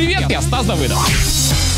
привет, я Стас Давыдов.